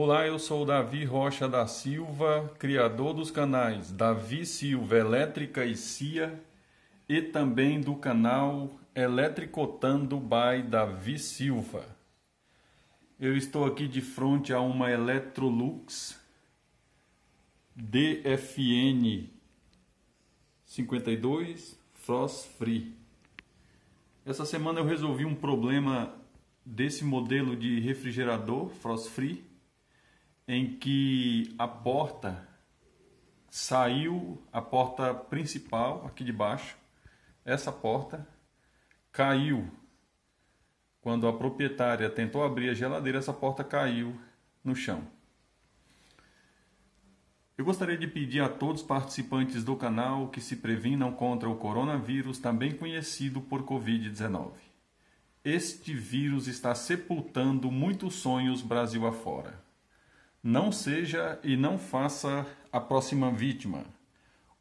Olá, eu sou Davi Rocha da Silva, criador dos canais Davi Silva Elétrica e Cia e também do canal Eletricotando by Davi Silva. Eu estou aqui de frente a uma Electrolux DFN 52 Frost Free. Essa semana eu resolvi um problema desse modelo de refrigerador Frost Free em que a porta saiu, a porta principal aqui de baixo, essa porta caiu. Quando a proprietária tentou abrir a geladeira, essa porta caiu no chão. Eu gostaria de pedir a todos os participantes do canal que se previnam contra o coronavírus, também conhecido por Covid-19. Este vírus está sepultando muitos sonhos Brasil afora. Não seja e não faça a próxima vítima.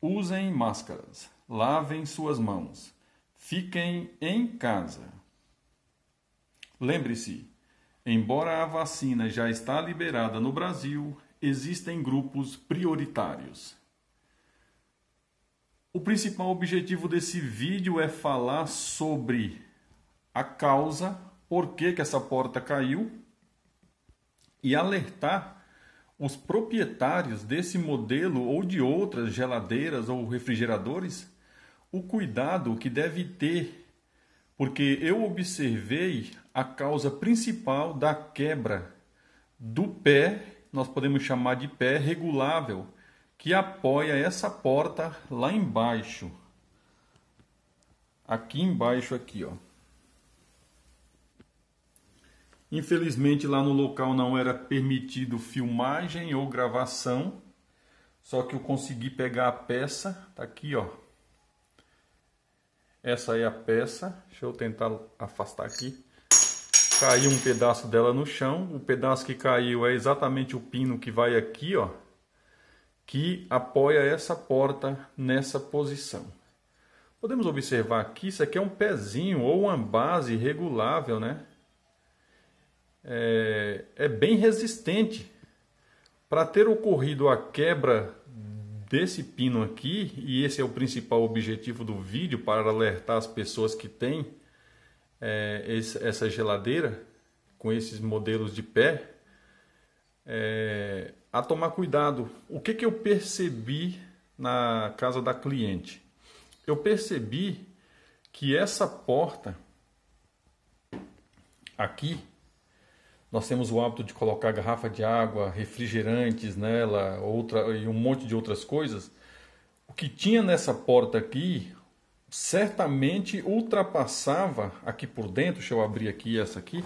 Usem máscaras. Lavem suas mãos. Fiquem em casa. Lembre-se, embora a vacina já está liberada no Brasil, existem grupos prioritários. O principal objetivo desse vídeo é falar sobre a causa, por que, que essa porta caiu e alertar os proprietários desse modelo ou de outras geladeiras ou refrigeradores o cuidado que deve ter, porque eu observei a causa principal da quebra do pé, nós podemos chamar de pé regulável, que apoia essa porta lá embaixo. Aqui embaixo aqui, ó. Infelizmente lá no local não era permitido filmagem ou gravação, só que eu consegui pegar a peça, tá aqui ó. Essa é a peça, deixa eu tentar afastar aqui. Caiu um pedaço dela no chão, o pedaço que caiu é exatamente o pino que vai aqui ó, que apoia essa porta nessa posição. Podemos observar aqui, isso aqui é um pezinho ou uma base regulável, né? É, é bem resistente. Para ter ocorrido a quebra desse pino aqui, e esse é o principal objetivo do vídeo para alertar as pessoas que têm é, essa geladeira com esses modelos de pé, é, a tomar cuidado. O que, que eu percebi na casa da cliente? Eu percebi que essa porta aqui nós temos o hábito de colocar garrafa de água, refrigerantes nela, outra e um monte de outras coisas. O que tinha nessa porta aqui certamente ultrapassava aqui por dentro, deixa eu abrir aqui essa aqui.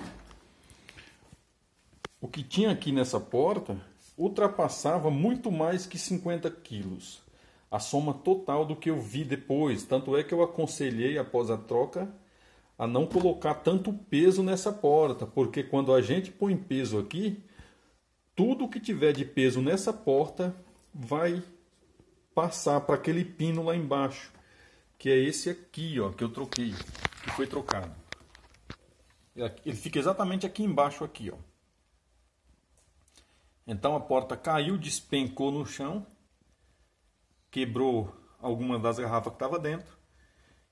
O que tinha aqui nessa porta ultrapassava muito mais que 50 quilos. A soma total do que eu vi depois. Tanto é que eu aconselhei após a troca a não colocar tanto peso nessa porta, porque quando a gente põe peso aqui, tudo que tiver de peso nessa porta vai passar para aquele pino lá embaixo, que é esse aqui, ó, que eu troquei, que foi trocado. Ele fica exatamente aqui embaixo aqui, ó. Então a porta caiu, despencou no chão, quebrou alguma das garrafas que estava dentro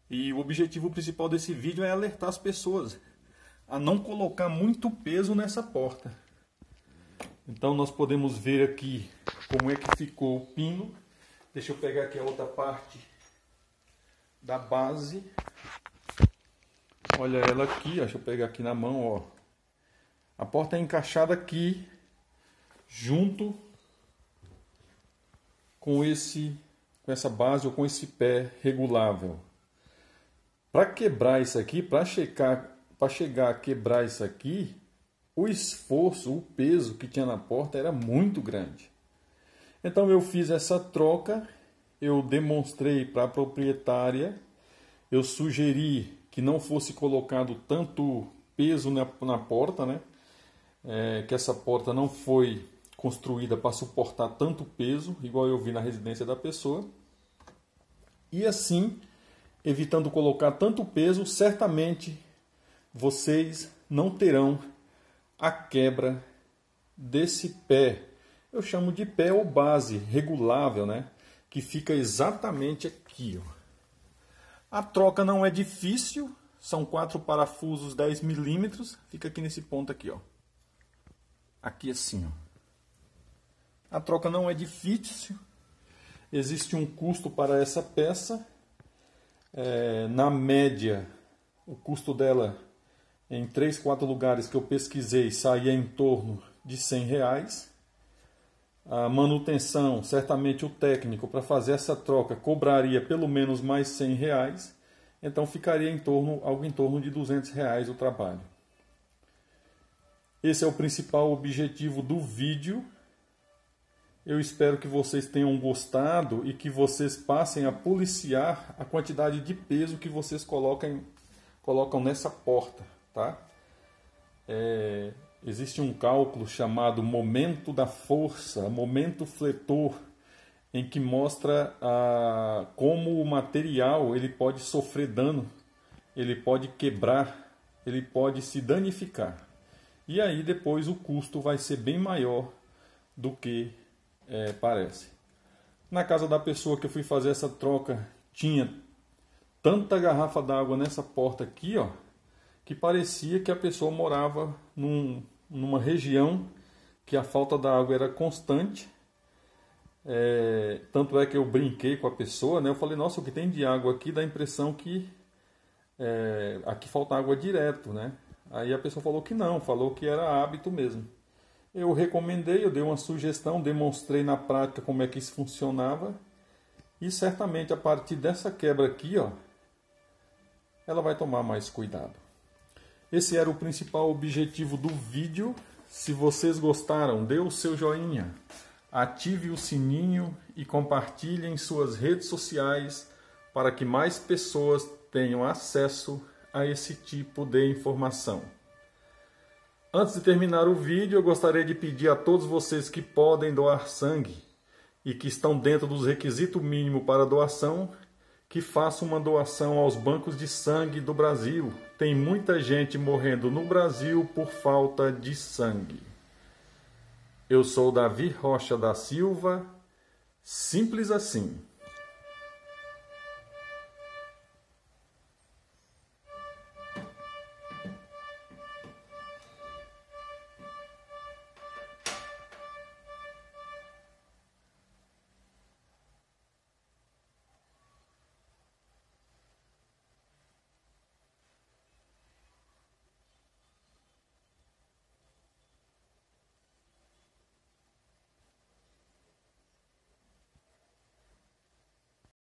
e o objetivo principal desse vídeo é alertar as pessoas a não colocar muito peso nessa porta. Então nós podemos ver aqui como é que ficou o pino. Deixa eu pegar aqui a outra parte da base. Olha ela aqui, deixa eu pegar aqui na mão, ó. A porta é encaixada aqui junto com esse com essa base ou com esse pé regulável. Para quebrar isso aqui, para para chegar a quebrar isso aqui, o esforço, o peso que tinha na porta era muito grande. Então eu fiz essa troca, eu demonstrei para a proprietária, eu sugeri que não fosse colocado tanto peso na, na porta, né? É, que essa porta não foi construída para suportar tanto peso, igual eu vi na residência da pessoa. E assim evitando colocar tanto peso, certamente vocês não terão a quebra desse pé. Eu chamo de pé ou base regulável, né? Que fica exatamente aqui. Ó. A troca não é difícil, são quatro parafusos 10 milímetros, fica aqui nesse ponto aqui, ó. Aqui assim, ó. A troca não é difícil, existe um custo para essa peça. É, na média, o custo dela em três, quatro lugares que eu pesquisei saía em torno de 100 reais. A manutenção, certamente o técnico para fazer essa troca cobraria pelo menos mais 100 reais, então ficaria em torno, algo em torno de 200 reais o trabalho. Esse é o principal objetivo do vídeo. Eu espero que vocês tenham gostado e que vocês passem a policiar a quantidade de peso que vocês colocam, colocam nessa porta tá? É, existe um cálculo chamado momento da força, momento fletor, em que mostra a, como o material ele pode sofrer dano, ele pode quebrar, ele pode se danificar. E aí depois o custo vai ser bem maior do que é, parece. Na casa da pessoa que eu fui fazer essa troca, tinha tanta garrafa d'água nessa porta aqui, ó, que parecia que a pessoa morava num, numa região que a falta da água era constante. É, tanto é que eu brinquei com a pessoa, né? Eu falei, nossa, o que tem de água aqui dá a impressão que é, aqui falta água direto, né? Aí a pessoa falou que não, falou que era hábito mesmo. Eu recomendei, eu dei uma sugestão, demonstrei na prática como é que isso funcionava. E certamente a partir dessa quebra aqui, ó, ela vai tomar mais cuidado. Esse era o principal objetivo do vídeo. Se vocês gostaram, dê o seu joinha, ative o sininho e compartilhe em suas redes sociais para que mais pessoas tenham acesso a esse tipo de informação. Antes de terminar o vídeo, eu gostaria de pedir a todos vocês que podem doar sangue e que estão dentro dos requisitos mínimos para doação que faça uma doação aos bancos de sangue do Brasil. Tem muita gente morrendo no Brasil por falta de sangue. Eu sou Davi Rocha da Silva, simples assim.